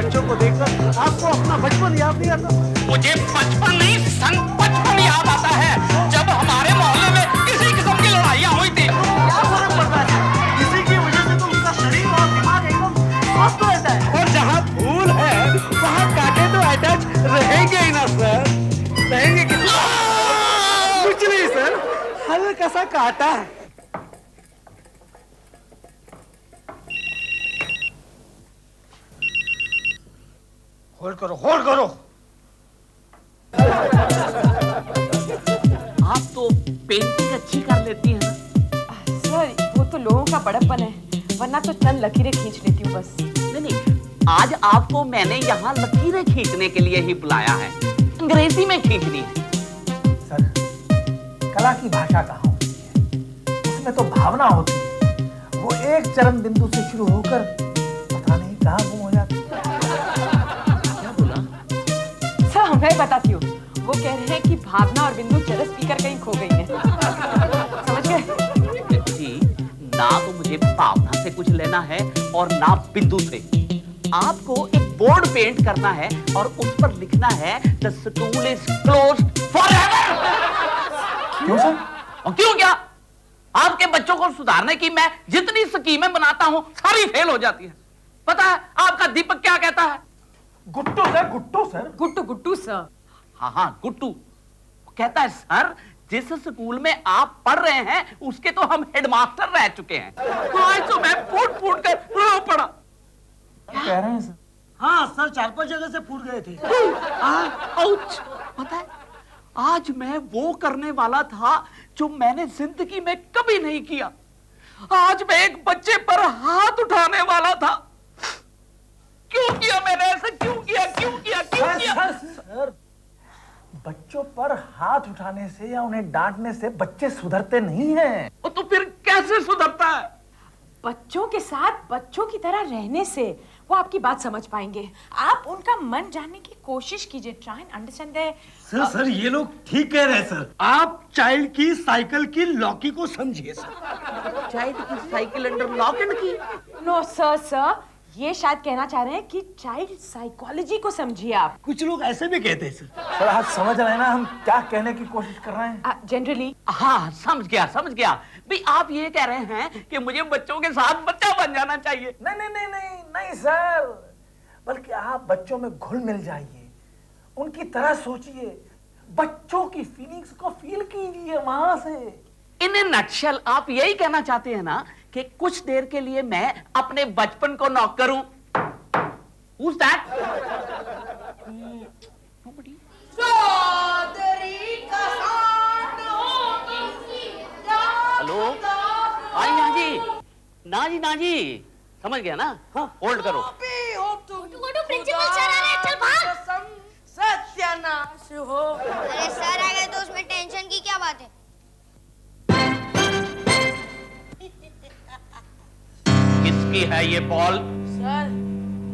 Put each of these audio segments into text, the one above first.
बच्चों को देखकर आपको अपना बचपन याद नहीं आता। मुझे बचपन नहीं सन बचपन याद आता है। जब हमारे मोहल्ले में किसी किस्म की लड़ाइयाँ हुई थी। इसी की वजह से तो उसका शरीर और दिमाग एकदम स्वस्थ रहता है। और जहाँ भूल है वहाँ काटे तो अटैच रहेंगे ही ना सर। रहेंगे कुछ नहीं सर। हल्का सा काटा। है होल्ड करो होल्ड करो। आप तो पेंटिंग अच्छी कर लेती हैं सर वो तो लोगों का बड़प्पन है वरना तो चंद लकीरें खींच लेती हूँ बस। नहीं नहीं आज आपको मैंने यहाँ लकीरें खींचने के लिए ही बुलाया है। अंग्रेज़ी में खींचनी है। सर कला की भाषा कहाँ होती है? उसमें तो भावना होती है। वो एक चरम बिंदु से शुरू होकर पता नहीं कहाँ गुम हो जाती। मैं बताती हूँ। वो कह रहे हैं कि भावना और बिंदु चरस पीकर कहीं खो गई है। समझ गए? जी, ना तो मुझे भावना से कुछ लेना है और ना बिंदु से। आपको एक बोर्ड पेंट करना है और उस पर लिखना है the school is close for क्यों सर? और क्यों क्या? आपके बच्चों को सुधारने की मैं जितनी स्कीमें बनाता हूँ, सारी फेल हो जाती है। पता है, आपका दीपक क्या कहता है? Guttu sir Guttu sir. Guttu Guttu sir. हाँ हाँ गुट्टू। कहता है सर जिस स्कूल में आप पढ़ रहे हैं उसके तो हम हेडमास्टर रह चुके हैं। आज तो मैं फूट फूट कर रो पड़ा। क्या कह रहे हैं सर? हाँ सर चार पाँच जगह से फूट गए थे। आउच पता है आज मैं वो करने वाला था जो मैंने ज़िंदगी में कभी नहीं किया। आज मैं एक बच्चे पर हाथ उठाने वाला था। क्यों किया मैंने ऐसा? क्यों किया? क्यों किया? क्यों सर किया? सर सर बच्चों पर हाथ उठाने से या उन्हें डांटने से बच्चे सुधरते नहीं हैं। वो तो फिर कैसे सुधरता है? बच्चों के साथ बच्चों की तरह रहने से वो आपकी बात समझ पाएँगे। आप उनका मन जानने की कोशिश कीजिए try and understand sir sir ये लोग ठीक कह रहे हैं सर। आप चाइल्ड की साइकिल की लॉकी को समझिए सर। चाइल्ड की cycle under lock and key no sir sir ये शायद कहना चाह रहे हैं कि चाइल्ड साइकोलॉजी को समझिए आप। कुछ लोग ऐसे भी कहते हैं सर सर आप समझ रहे हैं ना हम क्या कहने की कोशिश कर रहे हैं? जनरली हाँ समझ गया समझ गया। भी आप ये कह रहे हैं कि मुझे बच्चों के साथ बच्चा बन जाना चाहिए। नहीं नहीं नहीं नहीं नहीं सर बल्कि आप बच्चों में घुल मिल जाइए। उनकी तरह सोचिए। बच्चों की फीलिंग्स को फील कीजिए वहाँ से। इन नक्शल आप यही कहना चाहते हैं ना कि कुछ देर के लिए मैं अपने बचपन को नॉक करूँ। Who's that? Nobody. हेलो हाँ जी हाँ जी। ना जी ना जी। समझ गया ना? हाँ। होल्ड करो। हैं सत्यानाश हो। अरे सर आ गए तो उसमें टेंशन की क्या बात है? किसकी है ये बॉल सर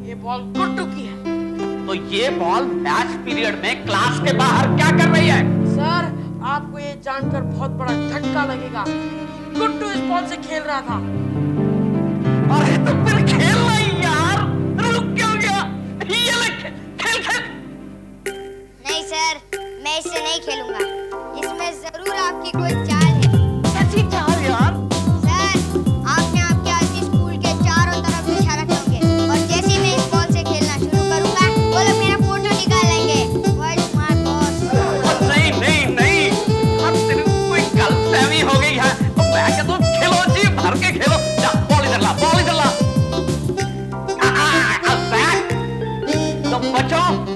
ये बॉल गुड्डू की है। तो ये बॉल मैच पीरियड में क्लास के बाहर क्या कर रही है? सर आपको ये जानकर बहुत बड़ा झटका लगेगा गुड्डू इस बॉल से खेल रहा था। अरे तो फिर खेल नहीं यार। रुक क्यों गया? ये ले खे- खेल खेल। नहीं सर मैं इससे नहीं खेलूँगा। इसमें ज़रूर आपकी कोई तो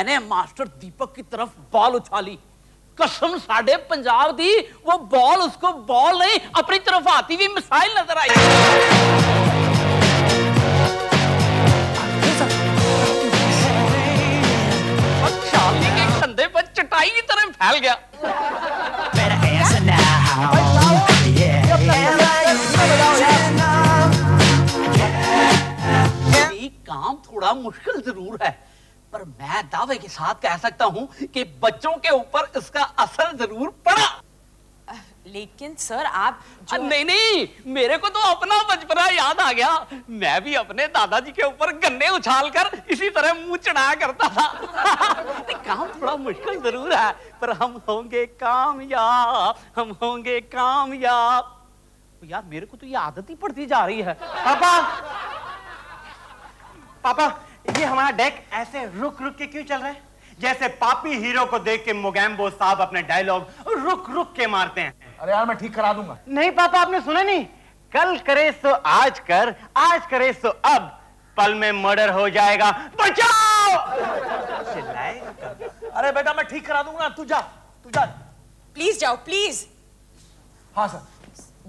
मैंने मास्टर दीपक की तरफ़ बॉल उछाली। कसम साढ़े पंजाब दी वो बॉल उसको बॉल नहीं अपनी तरफ़ आती हुई मिसाइल नज़र आई। चाली के कंधे पर चटाई की तरह फैल गया। काम थोड़ा मुश्किल ज़रूर है। पर मैं दावे के साथ कह सकता हूँ कि बच्चों के ऊपर इसका असर ज़रूर पड़ा। लेकिन सर आप अ, नहीं नहीं मेरे को तो अपना बचपना याद आ गया। मैं भी अपने दादाजी के ऊपर गन्ने उछाल कर इसी तरह मुँह चढ़ाया करता था। काम थोड़ा मुश्किल ज़रूर है पर हम होंगे कामयाब हम होंगे कामयाब। यार मेरे को तो ये आदत ही पड़ती जा रही है। पापा पापा ये हमारा डेक ऐसे रुक रुक के क्यों चल रहा है? जैसे पापी हीरो को देख के मोगैम्बो साहब अपने डायलॉग रुक रुक के मारते हैं। अरे यार मैं ठीक करा दूँगा। नहीं पापा आपने सुना नहीं? कल करे सो आज कर आज करे सो अब। पल में मर्डर हो जाएगा बचाओ! अरे बेटा मैं ठीक करा दूँगा। तू जा तू जा। प्लीज़ जाओ प्लीज़ हाँ सर।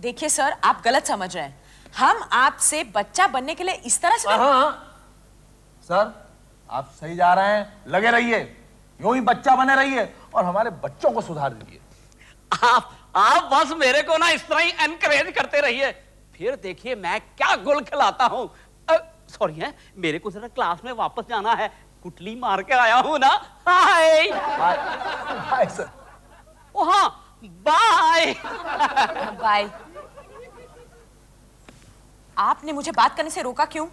देखिए सर आप गलत समझ रहे हैं। हम आपसे बच्चा बनने के लिए इस तरह से हाँ हाँ। सर आप सही जा रहे हैं लगे रहिए। यूँ ही बच्चा बने रहिए और हमारे बच्चों को सुधार दीजिए। आप आप बस मेरे को ना इस तरह ही एनकरेज करते रहिए। फिर देखिए मैं क्या गुल खिलाता हूँ। सॉरी है? मेरे को जरा क्लास में वापस जाना है। कुटली मार के आया हूँ ना। हाय! बाय। Bye sir. ओ हाँ बाय! बाय। आपने मुझे बात करने से रोका क्यों?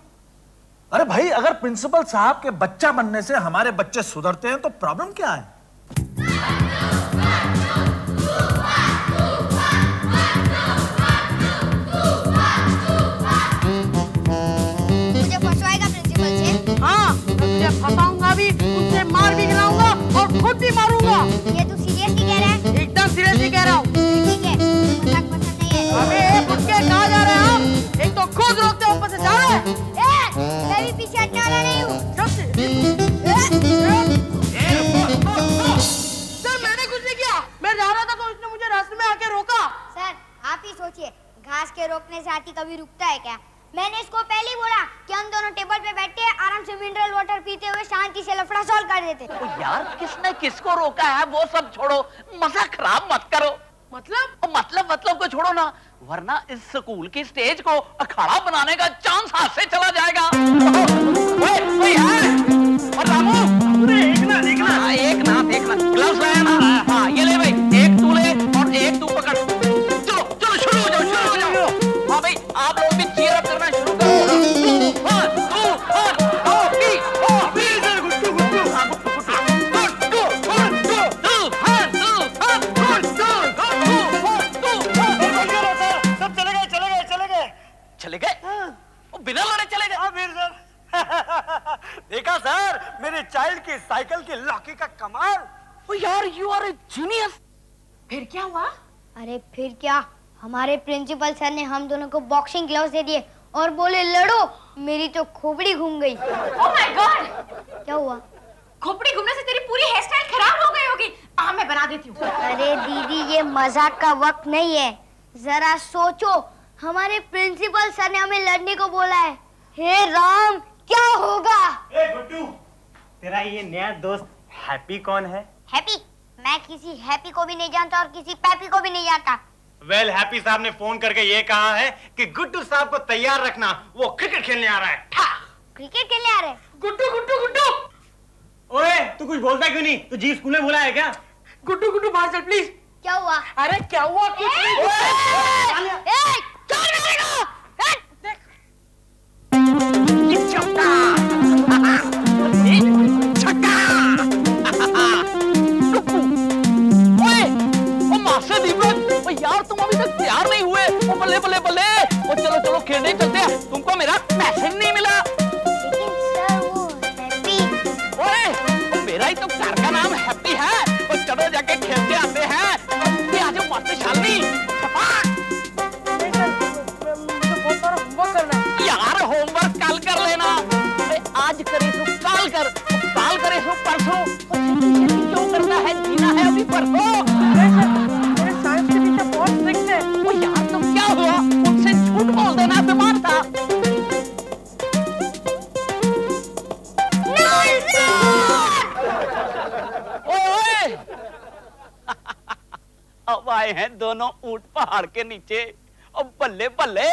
अरे भाई अगर प्रिंसिपल साहब के बच्चा बनने से हमारे बच्चे सुधरते हैं तो प्रॉब्लम क्या है? मुझे फंसवाएगा प्रिंसिपल से हाँ मैं फंसाऊँगा भी तुझसे मार भी खिलाऊँगा और खुद भी मारूँगा। ये तू सीरियसली कह रहा है। एकदम सीरियसली रास्ते में आके रोका। सर आप ही सोचिए घास के रोकने से हाथी कभी रुकता है क्या? मैंने इसको पहले ही बोला कि हम दोनों टेबल पे बैठ आराम से मिनरल वाटर पीते हुए शांति से लफड़ा सॉल्व कर देते ओ यार किसने किसको रोका है वो सब छोड़ो। मज़ा खराब मत करो। मतलब? मतलब मतलब को छोड़ो ना वरना इस स्कूल की स्टेज को अखाड़ा बनाने का चांस हाथ से चला जाएगा। ओए, ओए यार और रामू एक ना एक ना। हाँ, एक ना देखना ग्लव्स लाया ना? हाँ ये ले तू ले हमारे प्रिंसिपल सर ने हम दोनों को बॉक्सिंग ग्लव्स दे दिए और बोले लड़ो मेरी तो खोपड़ी घूम गई। ओह माय गॉड क्या हुआ? खोपड़ी घूमने से तेरी पूरी हेयर स्टाइल खराब हो गई होगी। आ मैं बना देती हूँ। अरे दीदी ये मज़ाक का वक्त नहीं है। जरा सोचो हमारे प्रिंसिपल सर ने हमें लड़ने को बोला है। हे राम क्या होगा? ए गुड्डू तेरा ये नया दोस्त हैप्पी कौन है? हैप्पी? मैं किसी हैप्पी को भी नहीं जानता और किसी पैपी को भी नहीं जानता। वेल हैप्पी साहब ने फ़ोन करके ये कहा है कि गुड्डू साहब को तैयार रखना वो क्रिकेट खेलने आ रहा है। क्रिकेट खेलने आ रहे है। गुड्डू गुड्डू गुड्डू! ओए तू कुछ बोलता क्यों नहीं? तू जी स्कूल में बुला है क्या? गुड्डू गुड्डू बाहर चल प्लीज़ क्या हुआ? अरे क्या हुआ? कुछ नहीं। पहाड़ के नीचे। और बल्ले बल्ले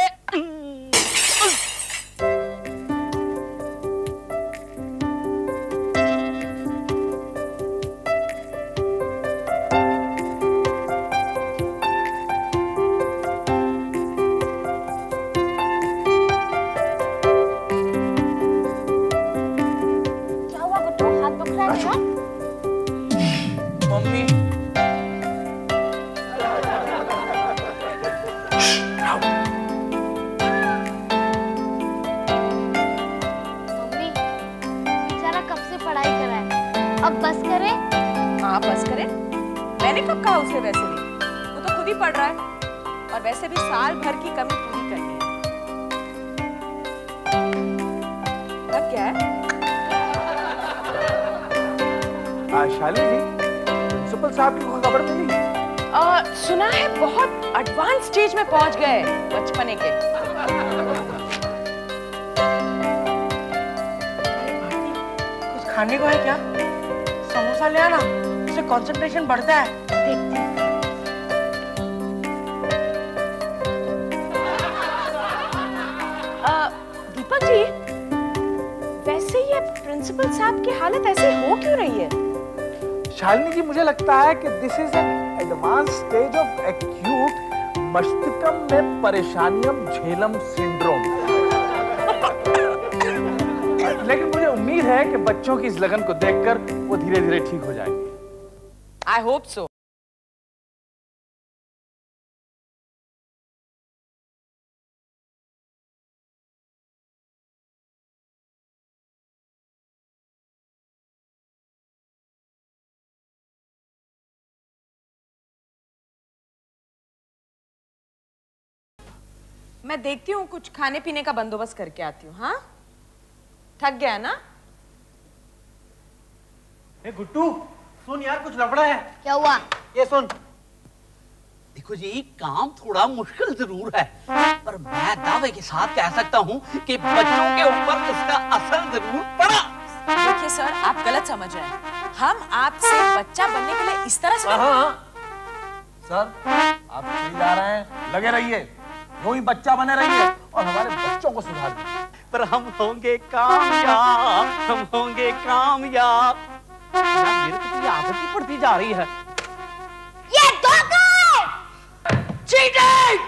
आ, शालिनी जी प्रिंसिपल साहब की कोई खबर मिली। सुना है बहुत एडवांस स्टेज में पहुँच गए बचपने के। कुछ खाने को है क्या? समोसा ले आना उससे कंसंट्रेशन बढ़ता है। देखते हैं। दीपक जी वैसे ये प्रिंसिपल साहब की हालत ऐसी हो क्यों रही है? शालिनी जी मुझे लगता है कि this is an advance stage of acute मस्तिष्कम में परेशानियम झेलम सिंड्रोम लेकिन मुझे उम्मीद है कि बच्चों की इस लगन को देखकर वो धीरे धीरे ठीक हो जाएँगे। आई होप सो मैं देखती हूँ कुछ खाने पीने का बंदोबस्त करके आती हूँ हाँ? थक गया ना? गुट्टू सुन यार कुछ लफड़ा है। क्या हुआ? ये सुन। देखो जी काम थोड़ा मुश्किल ज़रूर है पर मैं दावे के साथ कह सकता हूँ कि बच्चों के ऊपर इसका असर ज़रूर पड़ा। देखिए सर आप गलत समझ रहे हैं। हम आपसे बच्चा बनने के लिए इस तरह से हाँ हाँ सर आप सही जा रहे हैं। लगे रहिए। यूँ ही बच्चा बने रहिए और हमारे बच्चों को सुधारिए पर हम होंगे कामयाब हम होंगे कामयाब। मेरे को तो आदत ही पड़ती जा रही है। ये धोखा चीटिंग!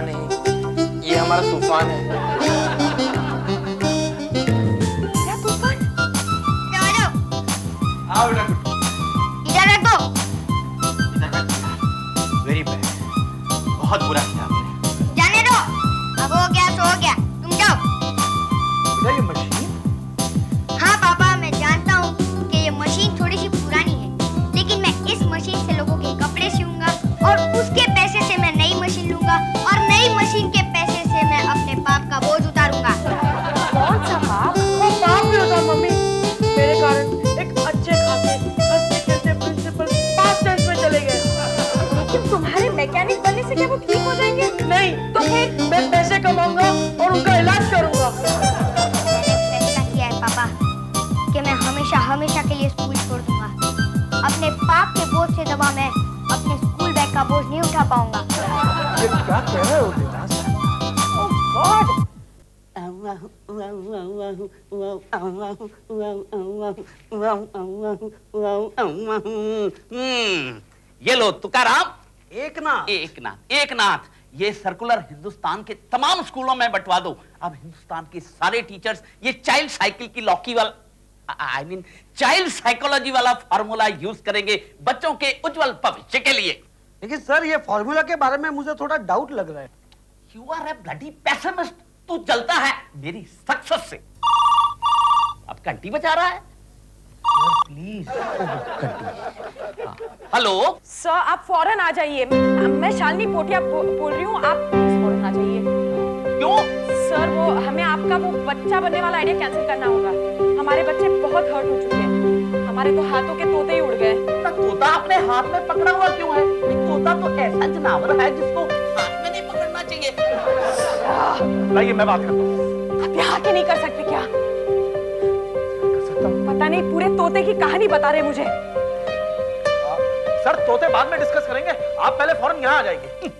नहीं। ये हमारा तूफ़ान है। दबा मैं अपने स्कूल बैग का बोझ नहीं उठा पाऊँगा। ये क्या कह रहे हो देवास हम्म, ये लो तुकाराम। एक ना एक नाथ एक नाथ ये सर्कुलर हिंदुस्तान के तमाम स्कूलों में बंटवा दो। अब हिंदुस्तान के सारे टीचर्स ये चाइल्ड साइकिल की लॉकी वाला आई मीन चाइल्ड साइकोलॉजी वाला फार्मूला यूज़ करेंगे बच्चों के उज्जवल भविष्य के लिए। लेकिन सर ये फॉर्मूला के बारे में मुझे थोड़ा डाउट लग रहा है। You are a bloody pessimist तू जलता है मेरी सक्सेस से। अब घंटी बजा रहा है। प्लीज़ हेलो सर आप फ़ौरन आ जाइए। मैं शालिनी पोटिया बोल रही हूँ आप प्लीज़ फ़ौरन आ जाइए। क्यों? सर वो हमें आपका वो बच्चा बनने वाला आइडिया कैंसिल करना होगा। हमारे बच्चे बहुत हर्ट हो चुके हैं। हमारे तो हाथों के तोते ही उड़ गए। तोता अपने हाथ में पकड़ा हुआ क्यों है? तोता तो ऐसा जानवर है जिसको हाथ में नहीं पकड़ना चाहिए। लाइए मैं बात करता हूँ। आप यहाँ के नहीं कर सकते क्या? कर सकता हूँ। पता नहीं पूरे तोते की कहानी बता रहे मुझे। सर तोते बाद में डिस्कस करेंगे। आप पहले फ़ौरन यहाँ आ जाइए।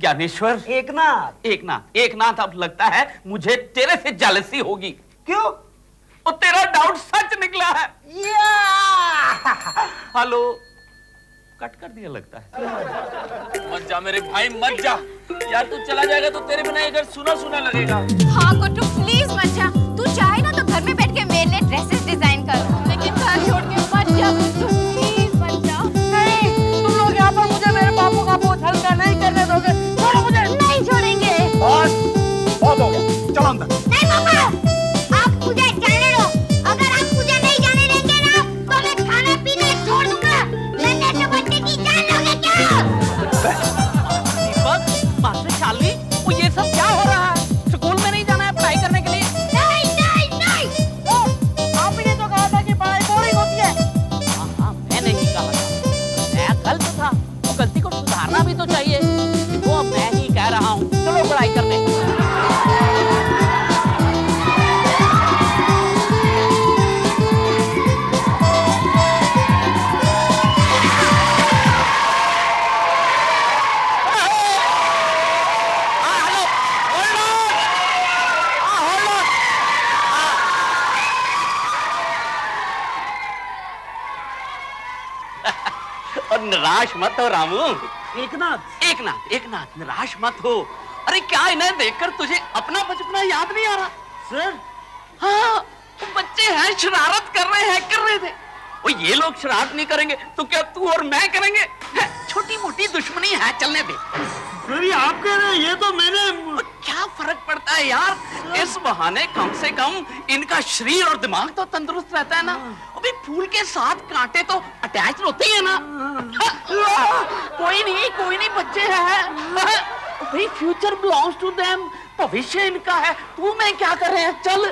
ज्ञानेश्वर। एक ना एक नाथ एक नाथ अब लगता है मुझे तेरे से जालसी होगी। क्यों? और तेरा डाउट सच निकला है। हेलो। कट कर दिया लगता है। मत जा मेरे भाई मत जा। यार तू चला जाएगा तो तेरे बिना ये घर सुना सुना लगेगा। हाँ गुड्डू प्लीज़ मत जा। तू चाहे ना तो घर में बैठ के मेरे लिए ड्रेसेस डिज़ाइन कर। लेकिन घर छोड़ के मत जा। निराश मत हो रामू। एक नाथ एक नाथ एक नाथ निराश मत हो। अरे क्या इन्हें देखकर तुझे अपना बचपना याद नहीं आ रहा? सर? हाँ बच्चे हैं शरारत कर रहे हैं कर रहे थे। वो ये लोग शरारत नहीं करेंगे तो क्या तू और मैं करेंगे? छोटी मोटी दुश्मनी है चलने दे। सर ये आप कह रहे हैं ये तो मैंने क्या फ़र्क पड़ता है यार? इस बहाने कम से कम इनका शरीर और दिमाग तो तंदुरुस्त रहता है ना। अभी फूल के साथ कांटे तो अटैच होते ही है ना। कोई नहीं कोई नहीं बच्चे हैं। भाई फ्यूचर बिलोंग्स टू देम भविष्य इनका है। तू मैं क्या कर रहे हैं? चल।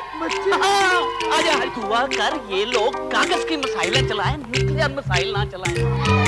हाँ, आजा दुआ कर। ये लोग कागज़ की मिसाइलें चलाएँ न्यूक्लियर मिसाइल ना चलाएँ।